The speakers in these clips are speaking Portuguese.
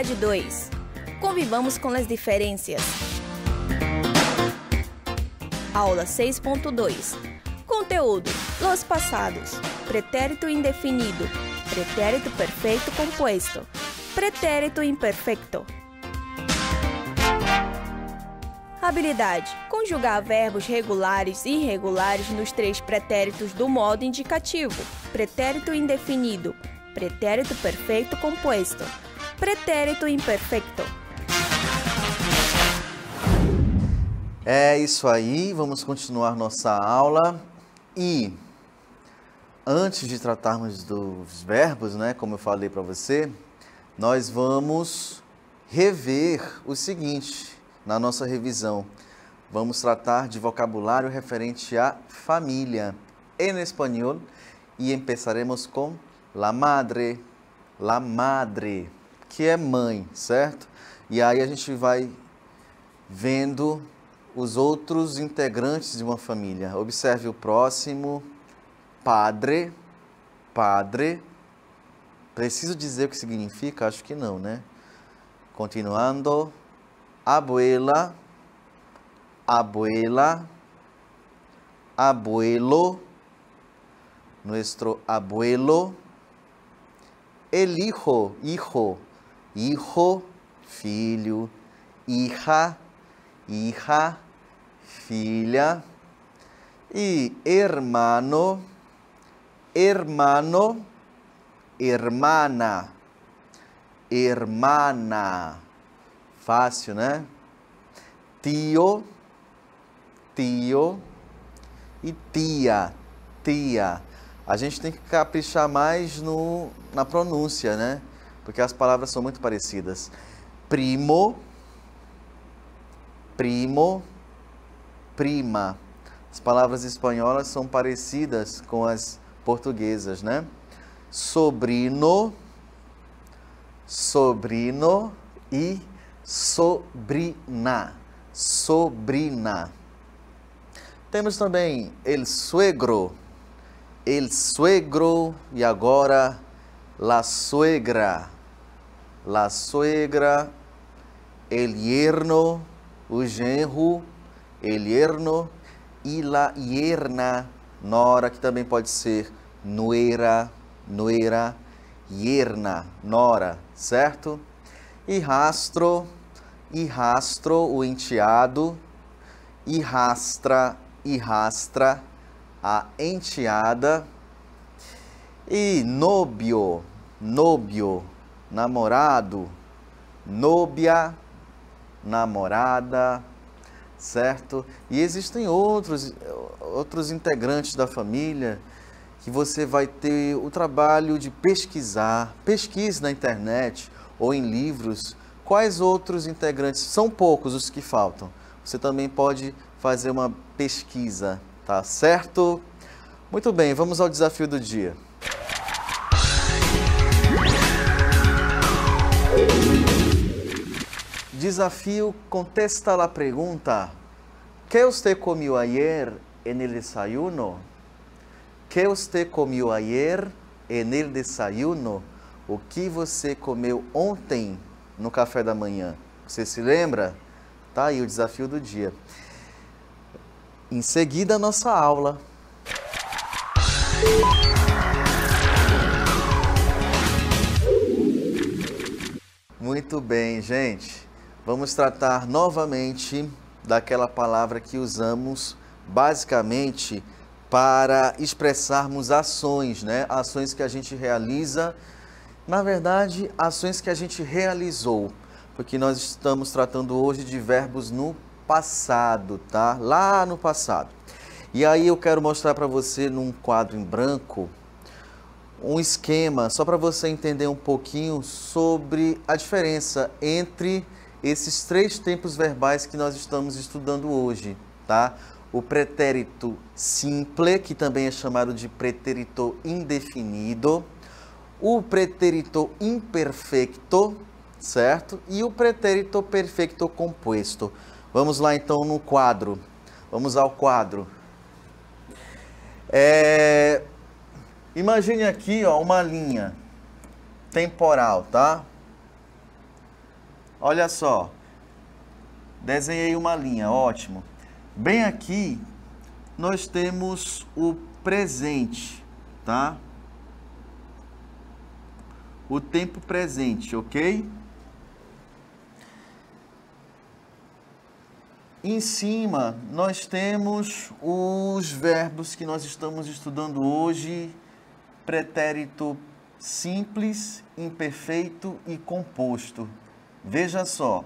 Unidade 2. Convivamos com as diferenças. Aula 6.2. Conteúdo: Los passados. Pretérito indefinido. Pretérito perfeito composto. Pretérito imperfecto. Habilidade: conjugar verbos regulares e irregulares nos três pretéritos do modo indicativo: pretérito indefinido, pretérito perfeito composto, pretérito imperfecto. É isso aí, vamos continuar nossa aula e antes de tratarmos dos verbos, né, como eu falei para você, nós vamos rever o seguinte na nossa revisão. Vamos tratar de vocabulário referente à família em espanhol e começaremos com la madre, la madre, que é mãe, certo? E aí a gente vai vendo os outros integrantes de uma família. Observe o próximo, padre, padre. Preciso dizer o que significa? Acho que não, né? Continuando, abuela, abuela, abuelo, nuestro abuelo, el hijo, hijo, hijo, filho, hija, hija, filha, e hermano, hermano, hermana, hermana. Fácil, né? Tio, tio e tia, tia. A gente tem que caprichar mais no, na pronúncia, né? Porque as palavras são muito parecidas. Primo, primo, prima. As palavras espanholas são parecidas com as portuguesas, né? Sobrino, sobrino e sobrina, sobrina. Temos também el suegro, el suegro e agora la suegra, la suegra, el yerno, o genro, el yerno e la yerna, nora, que também pode ser nuera, nuera, yerna, nora, certo? E rastro, e rastro, o enteado, e rastra, e rastra, a enteada, e nóbio, nóbio, namorado, nóbia, namorada, certo? E existem outros, outros integrantes da família que você vai ter o trabalho de pesquisar, pesquise na internet ou em livros Quais outros integrantes? São poucos os que faltam. Você também pode fazer uma pesquisa, tá certo? Muito bem, vamos ao desafio do dia. Desafio contesta a pergunta: Que você comeu ayer en el desayuno? Que você comeu ayer en el desayuno? O que você comeu ontem no café da manhã. Você se lembra? Tá aí o desafio do dia. Em seguida, nossa aula. Muito bem, gente. Vamos tratar novamente daquela palavra que usamos basicamente para expressarmos ações, né? Ações que a gente realiza na verdade, ações que a gente realizou, porque nós estamos tratando hoje de verbos no passado, tá? Lá no passado. E aí eu quero mostrar para você num quadro em branco um esquema só para você entender um pouquinho sobre a diferença entre esses três tempos verbais que nós estamos estudando hoje, tá? O pretérito simple, que também é chamado de pretérito indefinido, o pretérito imperfeito, certo? E o pretérito perfeito composto. Vamos lá então no quadro. Vamos ao quadro. É... Imagine aqui ó, uma linha temporal, tá? Olha só. Desenhei uma linha, ótimo. Bem aqui, nós temos o presente, tá? O tempo presente, ok? Em cima, nós temos os verbos que nós estamos estudando hoje, pretérito simples, imperfeito e composto. Veja só.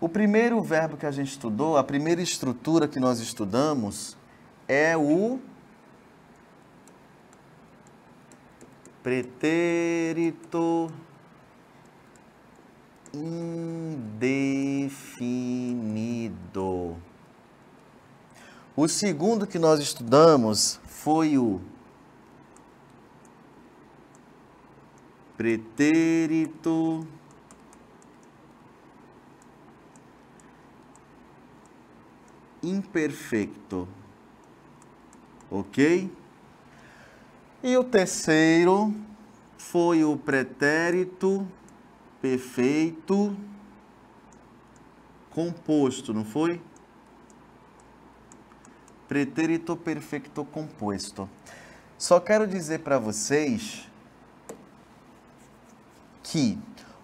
O primeiro verbo que a gente estudou, a primeira estrutura que nós estudamos é o pretérito indefinido. O segundo que nós estudamos foi o pretérito imperfeito. Ok? E o terceiro foi o pretérito perfeito composto, não foi? Pretérito perfeito composto. Só quero dizer para vocês que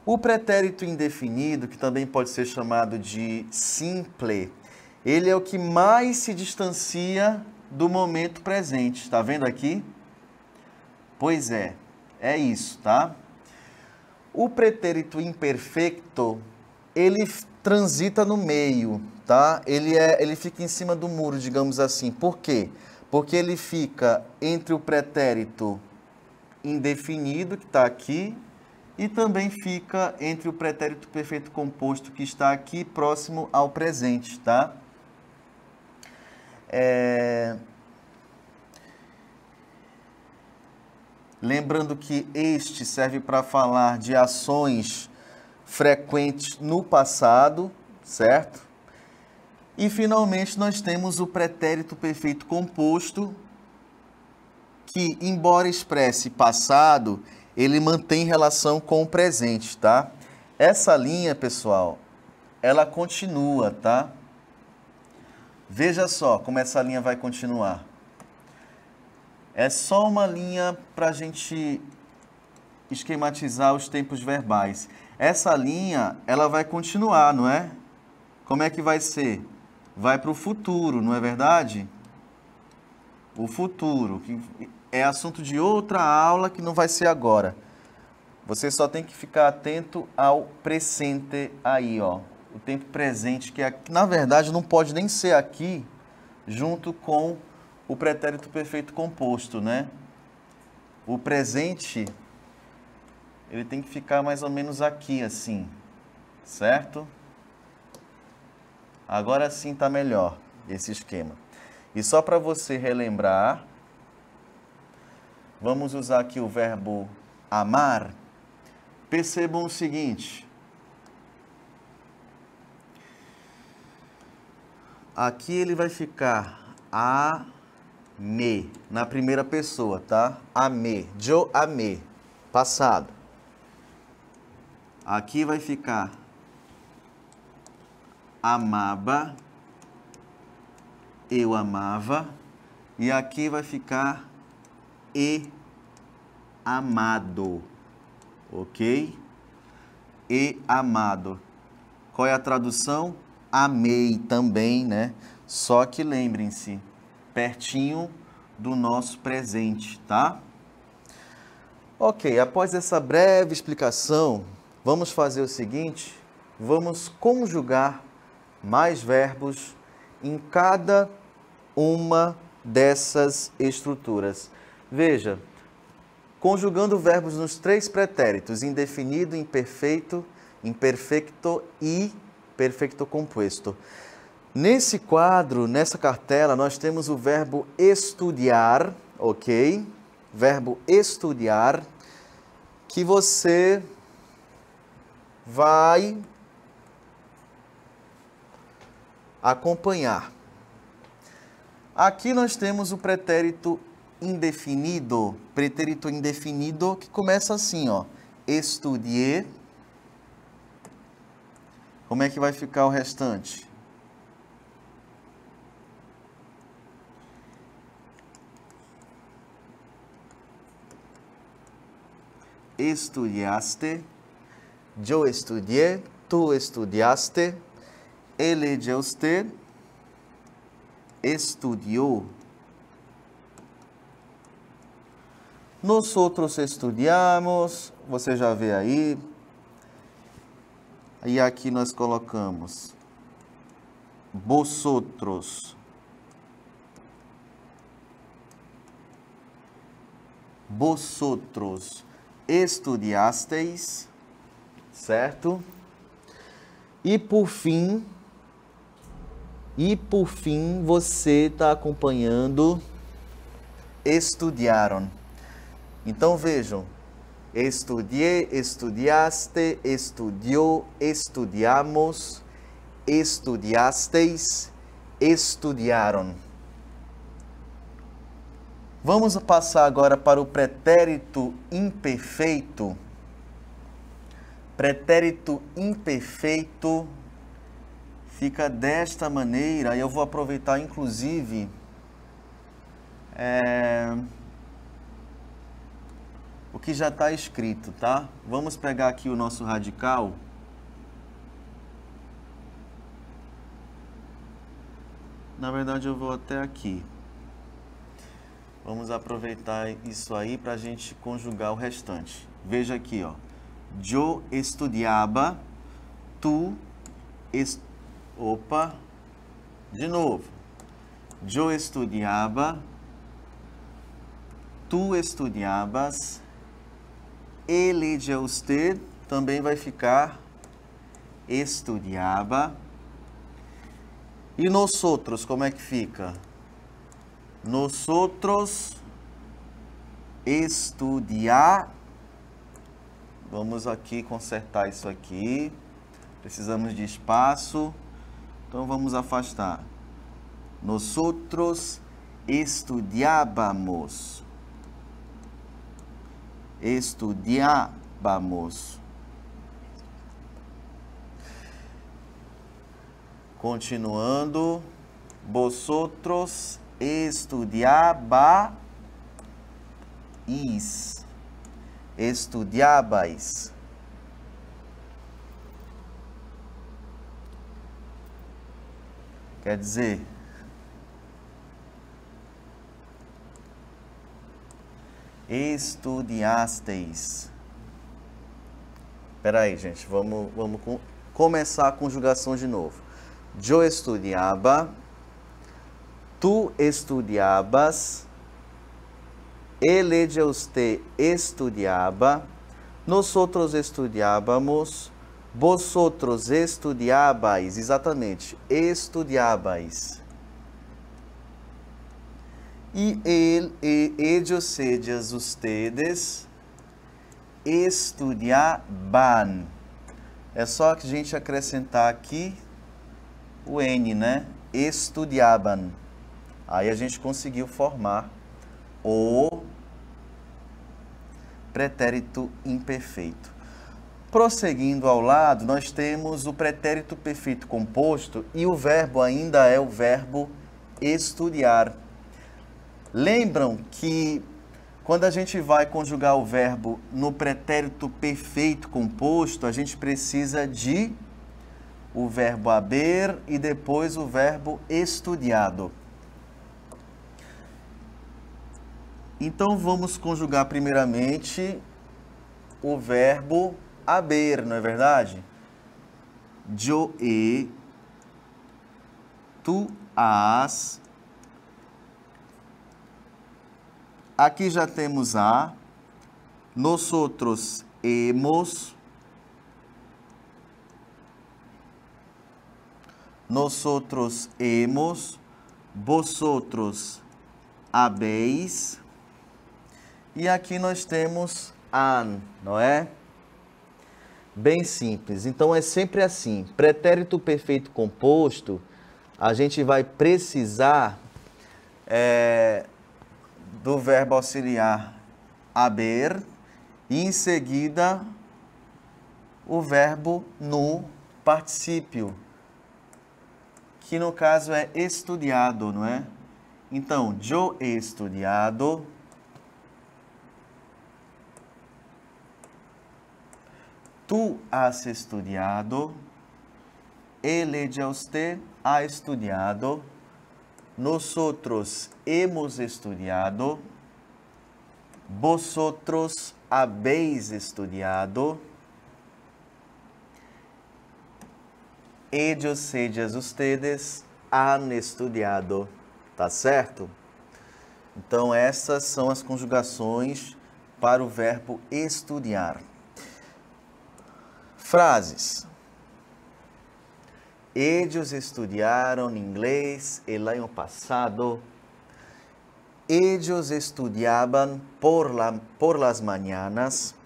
o pretérito indefinido, que também pode ser chamado de simple, ele é o que mais se distancia do momento presente. Está vendo aqui? Pois é, é isso, tá? O pretérito imperfeito, ele transita no meio, tá? Ele, é, ele fica em cima do muro, digamos assim. Por quê? Porque ele fica entre o pretérito indefinido, que está aqui, e também fica entre o pretérito perfeito composto, que está aqui próximo ao presente, tá? É... Lembrando que este serve para falar de ações frequentes no passado, certo? E finalmente nós temos o pretérito perfeito composto, que, embora expresse passado, ele mantém relação com o presente, tá? Essa linha, pessoal, ela continua, tá? Veja só como essa linha vai continuar. É só uma linha para a gente esquematizar os tempos verbais. Essa linha, ela vai continuar, não é? Como é que vai ser? Vai para o futuro, não é verdade? O futuro, que é assunto de outra aula que não vai ser agora. Você só tem que ficar atento ao presente aí, ó. O tempo presente, que, é, na verdade não pode nem ser aqui, junto com o pretérito perfeito composto, né? O presente ele tem que ficar mais ou menos aqui assim, certo? Agora sim está melhor esse esquema. E só para você relembrar, vamos usar aqui o verbo amar. Percebam o seguinte: aqui ele vai ficar a me, na primeira pessoa, tá? Amei, eu amei, passado. Aqui vai ficar amava, eu amava, e aqui vai ficar e amado, ok? E amado. Qual é a tradução? Amei também, né? Só que lembrem-se, pertinho do nosso presente, tá? Ok, após essa breve explicação, vamos fazer o seguinte: vamos conjugar mais verbos em cada uma dessas estruturas. Veja, conjugando verbos nos três pretéritos: indefinido, imperfeito, imperfecto e perfeito composto. Nesse quadro, nessa cartela, nós temos o verbo estudar, ok? Verbo estudar, que você vai acompanhar. Aqui nós temos o pretérito indefinido, pretérito indefinido que começa assim, ó. estudié. Como é que vai ficar o restante? Estudiaste. Yo estudié. Tú estudiaste. Ele de usted estudiou. Nós outros estudamos, você já vê aí. E aqui nós colocamos vosotros. Vosotros estudiasteis, certo? E por fim, e por fim você está acompanhando estudiaram. Então vejam, estudié, estudiaste, estudiou, estudiamos, estudiasteis, estudiaram. Vamos passar agora para o pretérito imperfeito. Pretérito imperfeito fica desta maneira, e eu vou aproveitar inclusive é, o que já está escrito, tá? Vamos pegar aqui o nosso radical. Na verdade, eu vou até aqui. Vamos aproveitar isso aí para a gente conjugar o restante. Veja aqui, ó. Eu estudiava, tu est... Opa, de novo. Eu estudiava, tu estudiabas, ele de usted também vai ficar estudiava. E nós outros, como é que fica? Nós outros estudiar. Vamos aqui consertar isso aqui. Precisamos de espaço. Então vamos afastar. Nós outros estudiávamos. Continuando, vosotros estudiabais, estudiabais. Quer dizer, estudiasteis. Espera aí, gente, vamos, vamos começar a conjugação de novo. Eu estudiava, tu estudiabas, ele de usted estudiaba, nosotros estudiábamos, vosotros estudiabais, exatamente, estudiabais e ele e ellos sedias ustedes estudiaban. É só que a gente acrescentar aqui o N, né? Estudiaban. Aí a gente conseguiu formar o pretérito imperfeito. Prosseguindo ao lado, nós temos o pretérito perfeito composto e o verbo ainda é o verbo estudiar. Lembram que quando a gente vai conjugar o verbo no pretérito perfeito composto, a gente precisa de o verbo haber e depois o verbo estudiado. Então vamos conjugar primeiramente o verbo haber, não é verdade? Yo he, tu has, Aqui já temos a, nós outros hemos, nós outros hemos, vosotros habéis, e aqui nós temos an, não é? Bem simples. Então é sempre assim. Pretérito perfeito composto, a gente vai precisar é, do verbo auxiliar haber E em seguida, o verbo no particípio, que no caso é estudado, não é? Então, yo estudiado. Tu has estudiado. Ele de usted ha estudiado. Nosotros hemos estudiado. Vosotros habéis estudiado. Ellos, ellas, ustedes han estudiado. Tá certo? Então, essas são as conjugações para o verbo estudiar. Frases. Ellos estudiaram inglês el ano passado. Ellos estudiaban por, la, por las mañanas.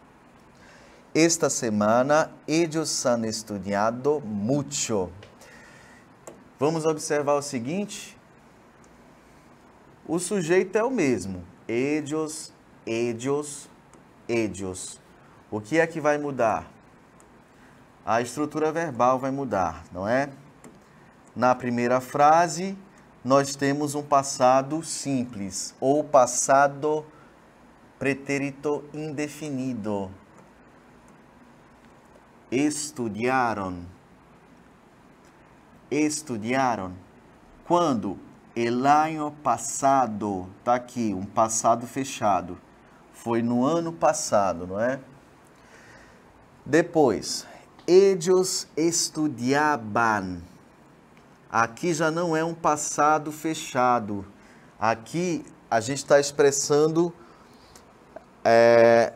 Esta semana ellos han estudiado mucho. Vamos observar o seguinte: o sujeito é o mesmo. Ellos, ellos, ellos. O que é que vai mudar? A estrutura verbal vai mudar, não é? Na primeira frase, nós temos um passado simples ou passado pretérito indefinido. Estudiaram. Estudiaram. Quando? El año passado. Tá aqui, um passado fechado. Foi no ano passado, não é? Depois, ellos estudiaban Aqui já não é um passado fechado. Aqui a gente está expressando é,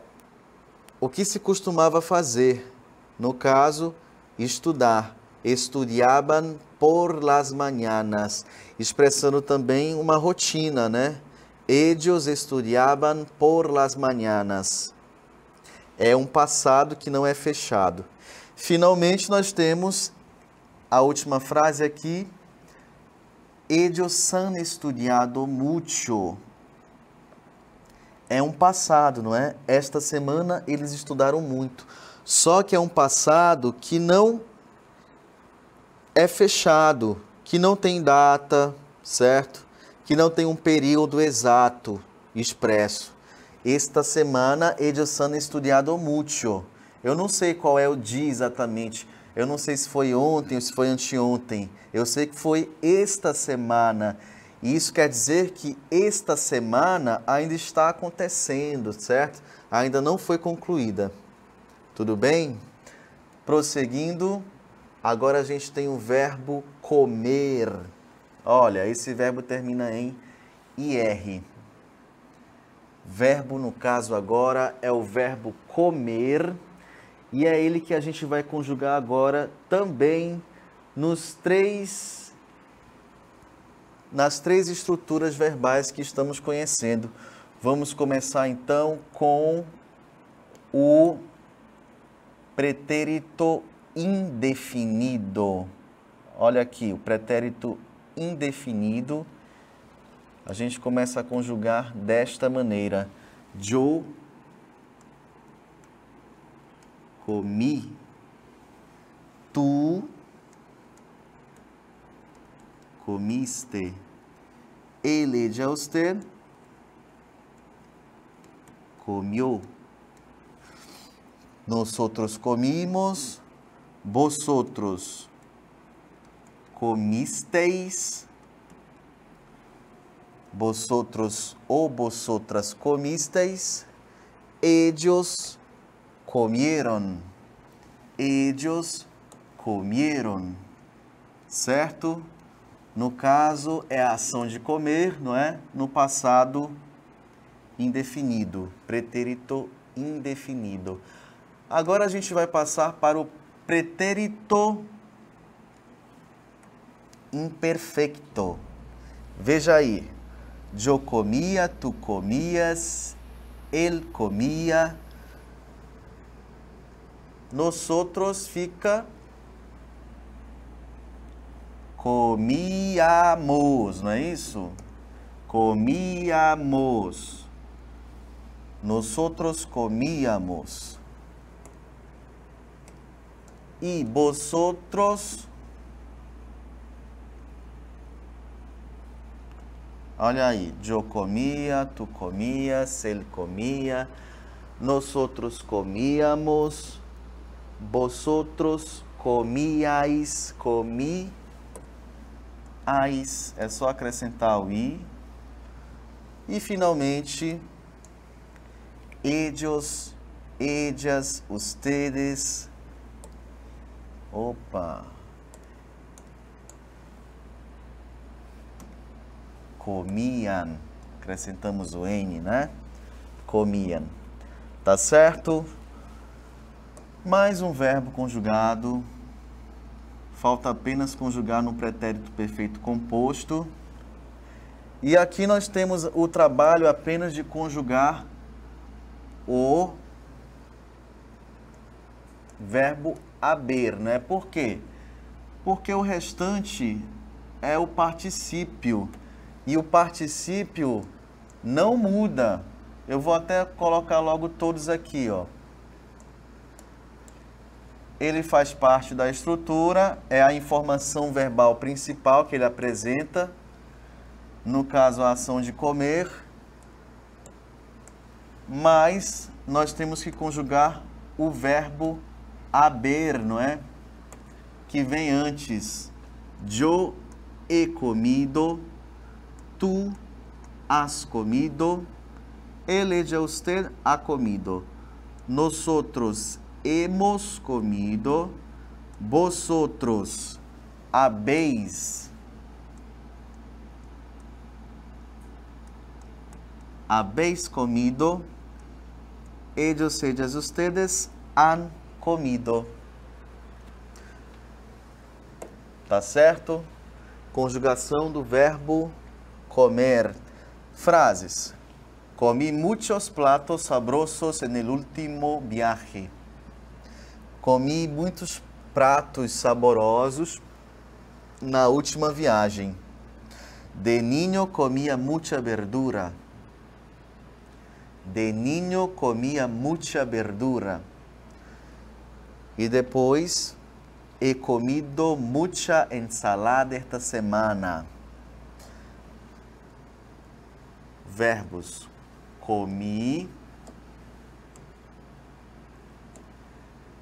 o que se costumava fazer. No caso, estudar. Estudiaban por las mañanas, expressando também uma rotina, né? Ellos estudiaban por las mañanas. É um passado que não é fechado. Finalmente, nós temos a última frase aqui. Ellos han estudiado mucho. É um passado, não é? Esta semana eles estudaram muito. Só que é um passado que não é fechado, que não tem data, certo? Que não tem um período exato expresso. Esta semana eles han estudiado mucho. Eu não sei qual é o dia exatamente, eu não sei se foi ontem ou se foi anteontem. Eu sei que foi esta semana. E isso quer dizer que esta semana ainda está acontecendo, certo? Ainda não foi concluída. Tudo bem? Prosseguindo, agora a gente tem o verbo comer. Olha, esse verbo termina em IR. Verbo, no caso agora, é o verbo comer e é ele que a gente vai conjugar agora também nos três nas três estruturas verbais que estamos conhecendo. Vamos começar então com o pretérito indefinido. Olha aqui, o pretérito indefinido. A gente começa a conjugar desta maneira: Joe comi, tu comiste, ele usted comió. Nosotros comimos, vosotros comisteis, vosotros ou vosotras comisteis, ellos comieron. Ellos comieron. Certo? No caso, é a ação de comer, não é? No passado, indefinido. Pretérito indefinido. Agora a gente vai passar para o pretérito imperfecto. Veja aí. Eu comia, tu comias, ele comia, nosotros fica comíamos, não é isso? Comíamos. Nosotros comíamos. E vosotros. Olha aí, eu comia, tu comias, ele comia, nós outros comíamos, vosotros comíais, comi, ais, é só acrescentar o i. E finalmente, ellos, ellas, ustedes. Opa! Comiam, acrescentamos o N, né? Comiam. Tá certo? Mais um verbo conjugado. Falta apenas conjugar no pretérito perfeito composto. E aqui nós temos o trabalho apenas de conjugar o verbo haber, né? Por quê? Porque o restante é o particípio e o particípio não muda. Eu vou até colocar logo todos aqui, ó. Ele faz parte da estrutura, é a informação verbal principal que ele apresenta. No caso, a ação de comer. Mas nós temos que conjugar o verbo haber, não é? Que vem antes. Yo he comido, tu has comido, ele de usted ha comido. Nosotros hemos comido, vosotros habéis habéis comido, ellos, ellas, ustedes han comido. Tá certo? Conjugação do verbo comer. Frases. Comi muitos platos sabrosos en el último viaje. Comi muitos pratos saborosos na última viagem. De niño comia muita verdura. De niño comia muita verdura. E depois, he comido muita ensalada esta semana. Verbos: comi,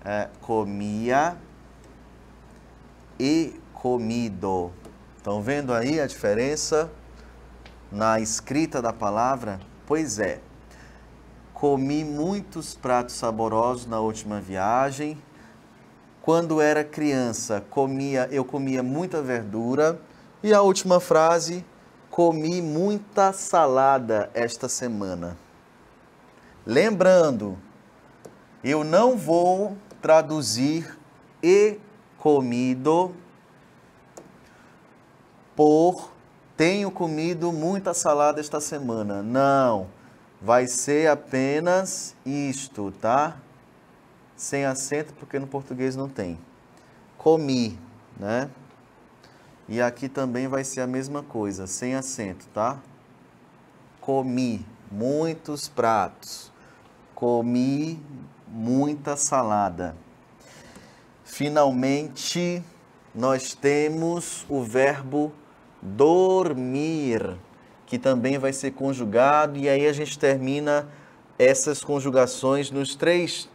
é, comia e comido. Estão vendo aí a diferença na escrita da palavra? Pois é. Comi muitos pratos saborosos na última viagem. Quando era criança, comia, eu comia muita verdura. E a última frase, comi muita salada esta semana. Lembrando, eu não vou traduzir e comido por tenho comido muita salada esta semana. Não, vai ser apenas isto, tá? Sem acento, porque no português não tem. Comi, né? E aqui também vai ser a mesma coisa, sem acento, tá? Comi muitos pratos. Comi muita salada. Finalmente, nós temos o verbo dormir, que também vai ser conjugado, e aí a gente termina essas conjugações nos três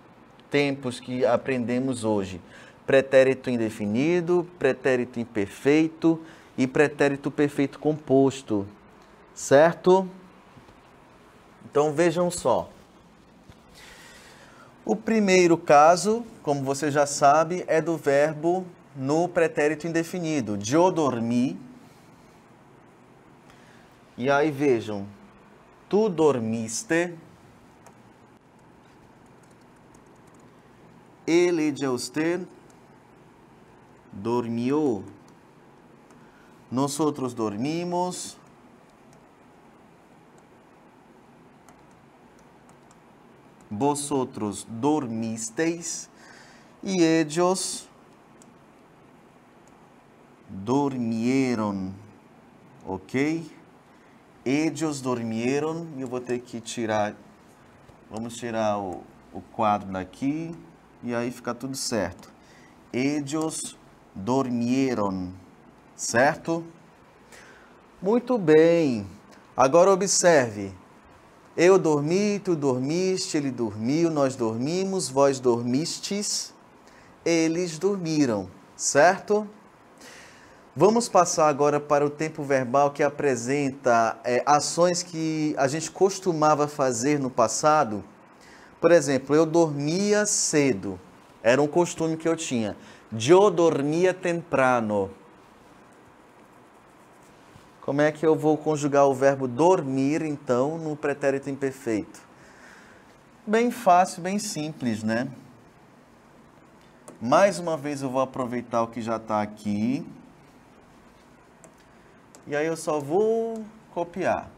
tempos que aprendemos hoje: pretérito indefinido, pretérito imperfeito e pretérito perfeito composto. Certo? Então vejam só. O primeiro caso, como você já sabe, é do verbo no pretérito indefinido. Eu dormi. E aí vejam, tu dormiste. Ele de usted dormiu. Nós outros dormimos. Vosotros dormisteis e ellos dormieron, ok? Ellos dormieron, eu vou ter que tirar Vamos tirar o, o quadro daqui e aí fica tudo certo. Ellos dormieron, certo? Muito bem. Agora observe. Eu dormi, tu dormiste, ele dormiu, nós dormimos, vós dormistes, eles dormiram, certo? Vamos passar agora para o tempo verbal que apresenta é, ações que a gente costumava fazer no passado. Por exemplo, eu dormia cedo, era um costume que eu tinha. Eu dormia temprano. Como é que eu vou conjugar o verbo dormir, então, no pretérito imperfeito? Bem fácil, bem simples, né? Mais uma vez eu vou aproveitar o que já está aqui e aí eu só vou copiar.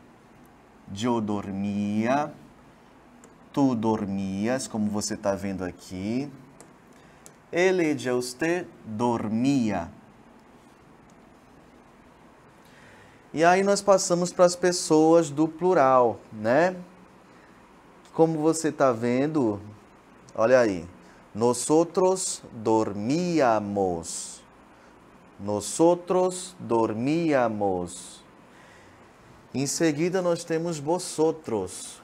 Eu dormia, tu dormias, como você está vendo aqui. Ele de você dormia. E aí nós passamos para as pessoas do plural, né? Como você está vendo, olha aí. Nós outros dormíamos. Nosotros dormíamos. Em seguida, nós temos vosotros.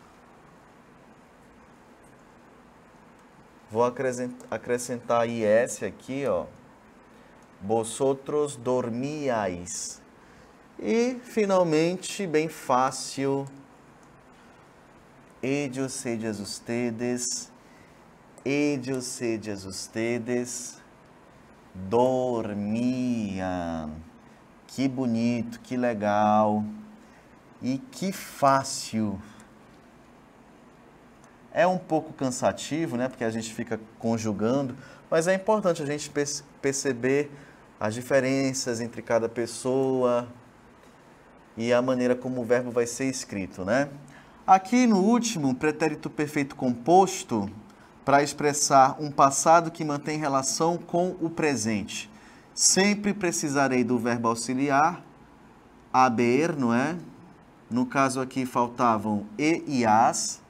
Vou acrescentar IS aqui, ó. Vosotros dormíais. E, finalmente, bem fácil, Edio sedias ustedes, edio sedias ustedes, dormiam. Que bonito, que legal e que fácil. É um pouco cansativo, né? Porque a gente fica conjugando, mas é importante a gente perceber as diferenças entre cada pessoa e a maneira como o verbo vai ser escrito, né? Aqui no último, pretérito perfeito composto, para expressar um passado que mantém relação com o presente. Sempre precisarei do verbo auxiliar, haber, não é? No caso aqui faltavam e e as.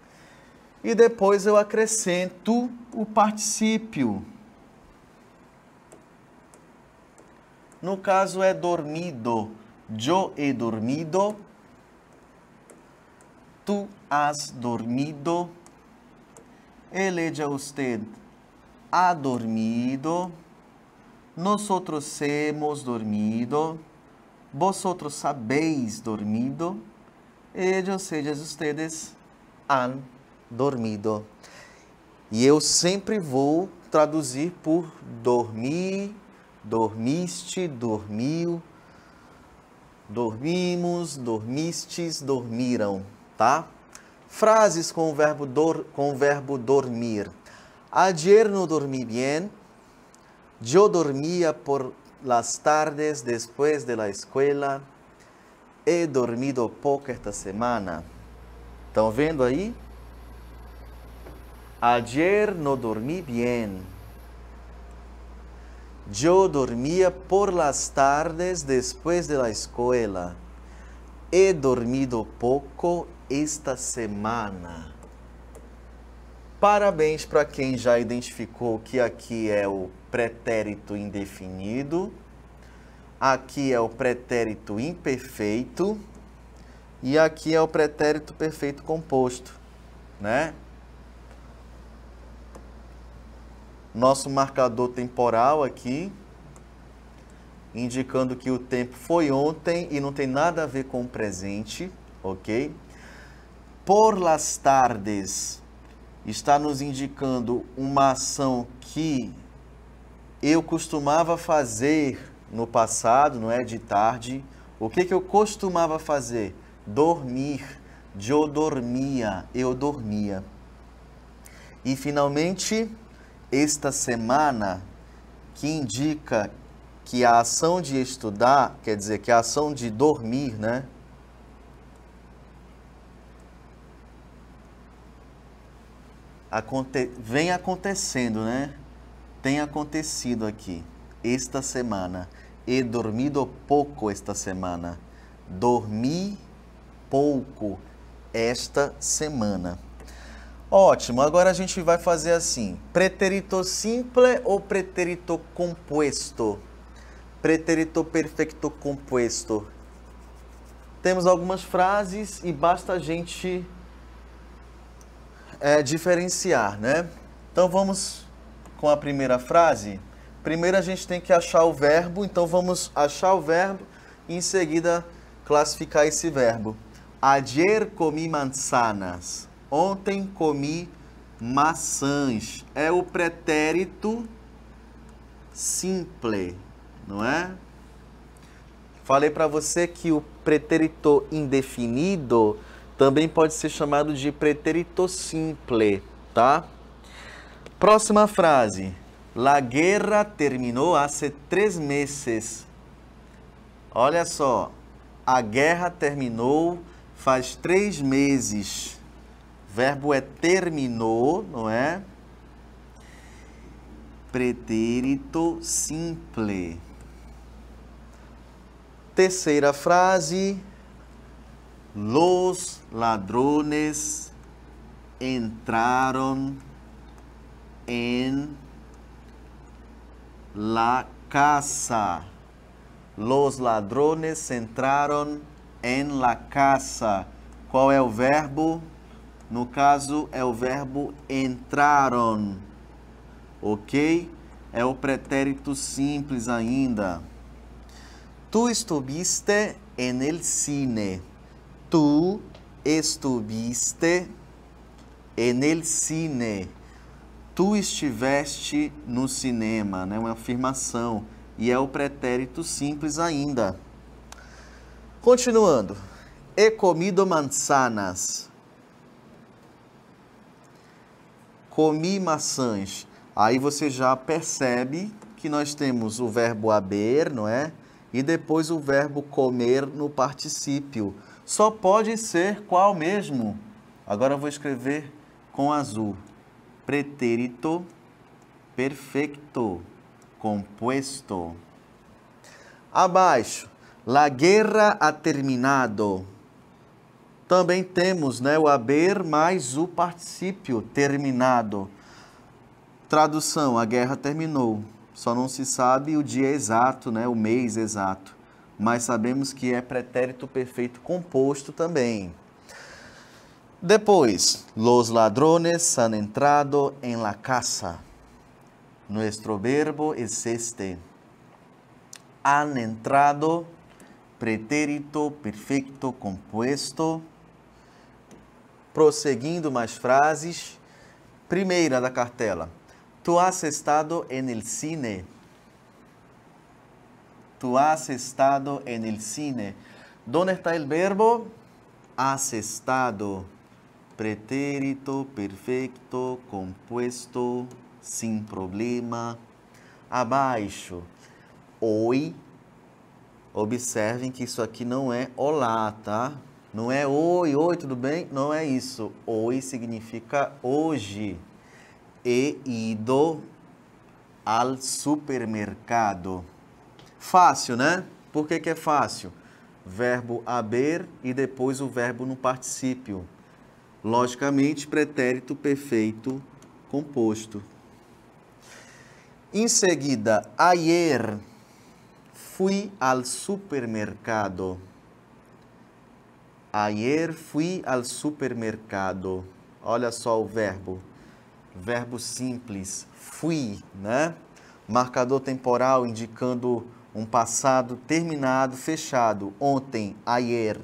E depois eu acrescento o particípio. No caso é dormido. Yo he dormido. Tu has dormido ele ya usted ha dormido, nosotros hemos dormido, vosotros sabéis dormido, ellos, ellas, ustedes han dormido. E eu sempre vou traduzir por dormir, dormiste, dormiu, dormimos, dormistes, dormiram, tá? Frases com o verbo, dor, com o verbo dormir. Ayer no dormí bien. Yo dormía por las tardes después de la escuela. He dormido pouco esta semana. ¿Estão vendo aí? Ayer no dormí bien. Yo dormía por las tardes después de la escuela. He dormido pouco esta semana. Parabéns para quem já identificou que aqui é o pretérito indefinido, aqui é o pretérito imperfeito e aqui é o pretérito perfeito composto, né? Nosso marcador temporal aqui, indicando que o tempo foi ontem e não tem nada a ver com o presente, ok? por las tardes está nos indicando uma ação que eu costumava fazer no passado, não é de tarde. O que, que eu costumava fazer? Dormir. Eu dormia, eu dormia. E finalmente, esta semana, que indica que a ação de estudar, quer dizer, que a ação de dormir, né? aconte vem acontecendo, né? Tem acontecido aqui esta semana. He dormido pouco esta semana. Dormi pouco esta semana. Ótimo, agora a gente vai fazer assim: pretérito simple ou pretérito composto? Pretérito perfeito composto. Temos algumas frases e basta a gente é, diferenciar, né? Então vamos com a primeira frase. Primeiro a gente tem que achar o verbo, então vamos achar o verbo e em seguida classificar esse verbo. Ayer comi manzanas. Ontem comi maçãs. É o pretérito simple, não é? Falei para você que o pretérito indefinido também pode ser chamado de pretérito simple, tá? Próxima frase. La guerra terminou há três meses. Olha só, a guerra terminou faz três meses. Verbo é terminou, não é? Pretérito simple. Terceira frase. Los ladrones entraron en la casa. Los ladrones entraron en la casa. Qual é o verbo? No caso, é o verbo entraram. Ok? É o pretérito simples ainda. Tu estuviste en el cine. Tu estuviste en el cine. Tu estiveste no cinema, né? Uma afirmação. E é o pretérito simples ainda. Continuando. He comido manzanas. Comi maçãs. Aí você já percebe que nós temos o verbo haber, não é? E depois o verbo comer no particípio. Só pode ser qual mesmo? Agora eu vou escrever com azul. Pretérito perfeito compuesto. Abaixo. La guerra ha terminado. Também temos né, o haber mais o particípio terminado. Tradução: a guerra terminou. Só não se sabe o dia exato, né, o mês exato mas sabemos que é pretérito perfeito composto também. Depois, los ladrones han entrado en la casa. Nuestro verbo es este. Han entrado, pretérito perfeito composto. Prosseguindo mais frases. Primeira da cartela. Tu has estado en el cine. Tú has estado en el cine. ¿Dónde está el verbo? Has estado. Pretérito perfeito, compuesto, sem problema. Abaixo. Oi. Observem que isso aqui não é olá, tá? Não é oi, oi, tudo bem? Não é isso. Oi significa hoje. He ido al supermercado. Fácil, né? Por que, que é fácil? Verbo haber e depois o verbo no particípio. Logicamente, pretérito perfeito composto. Em seguida, ayer fui al supermercado. Ayer fui al supermercado. Olha só o verbo. Verbo simples, fui, né? Marcador temporal indicando um passado terminado, fechado, ontem, ayer.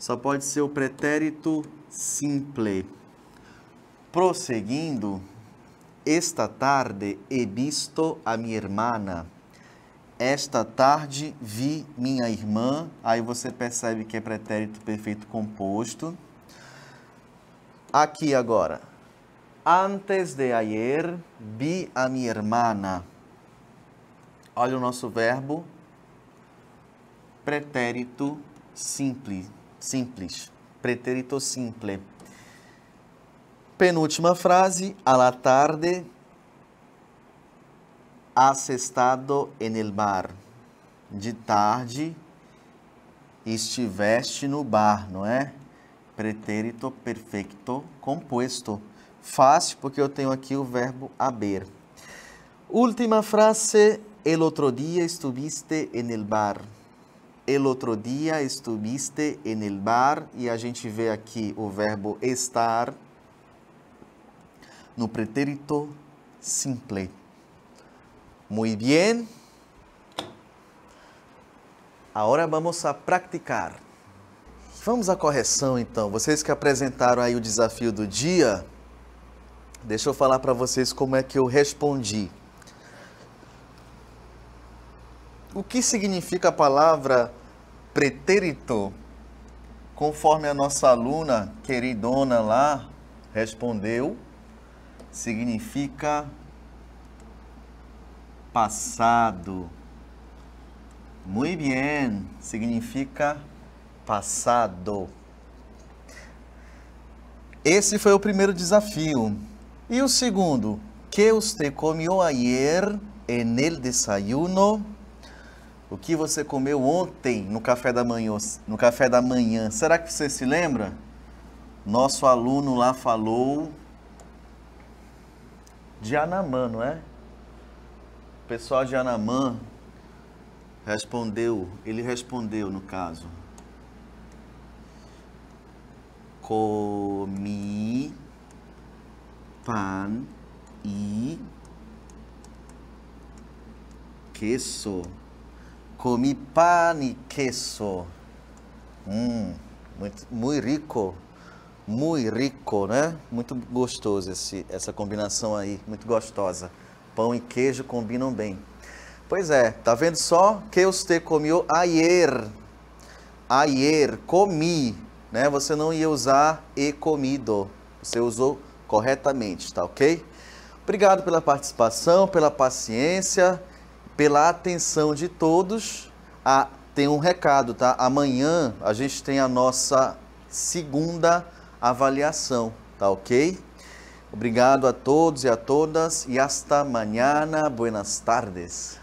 Só pode ser o pretérito simple. Prosseguindo, esta tarde he visto a minha irmã. Esta tarde vi minha irmã. Aí você percebe que é pretérito perfeito composto. Aqui agora. Antes de ayer vi a minha irmã. Olha o nosso verbo pretérito simples, simples, pretérito simple. Penúltima frase, a la tarde has estado en el bar. De tarde estiveste no bar, não é? Pretérito perfeito composto. Fácil, porque eu tenho aqui o verbo haber. Última frase. El otro día estuviste en el bar. El otro día estuviste en el bar. E a gente vê aqui o verbo estar no pretérito simple. Muy bien. Agora vamos a praticar. Vamos à correção então. Vocês que apresentaram aí o desafio do dia, deixa eu falar para vocês como é que eu respondi. O que significa a palavra pretérito? Conforme a nossa aluna queridona lá respondeu, significa passado. Muy bien, significa passado. Esse foi o primeiro desafio. E o segundo? Que você comeu ayer en el desayuno? O que você comeu ontem no café da manhã? No café da manhã? Será que você se lembra? Nosso aluno lá falou de Anamã, não é? O pessoal de Anamã Respondeu, ele respondeu no caso. Comi pan e queso. Comi pan e queso. Hum, muito, muito rico. Muito rico, né? Muito gostoso esse, essa combinação aí, muito gostosa. Pão e queijo combinam bem. Pois é, tá vendo só? Que você comeu ayer. Ayer, comi, né? Você não ia usar e comido. Você usou corretamente, tá ok? Obrigado pela participação, pela paciência, pela atenção de todos. Ah, tem um recado, tá? Amanhã a gente tem a nossa segunda avaliação, tá ok? Obrigado a todos e a todas e hasta mañana. Buenas tardes.